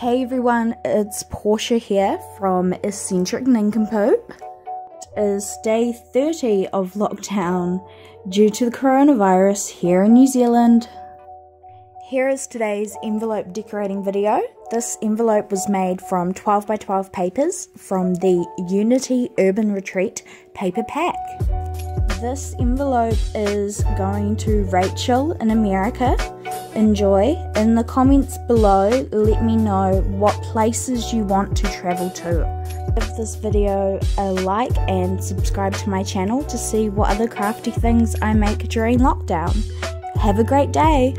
Hey everyone, it's Portia here from Eccentric Nincompoop. It is day 30 of lockdown due to the coronavirus here in New Zealand. Here is today's envelope decorating video. This envelope was made from 12 by 12 papers from the Uniti Urban Retreat paper pack. This envelope is going to Rachel in America enjoy. In the comments below, let me know what places you want to travel to. Give this video a like and subscribe to my channel to see what other crafty things I make during lockdown. Have a great day!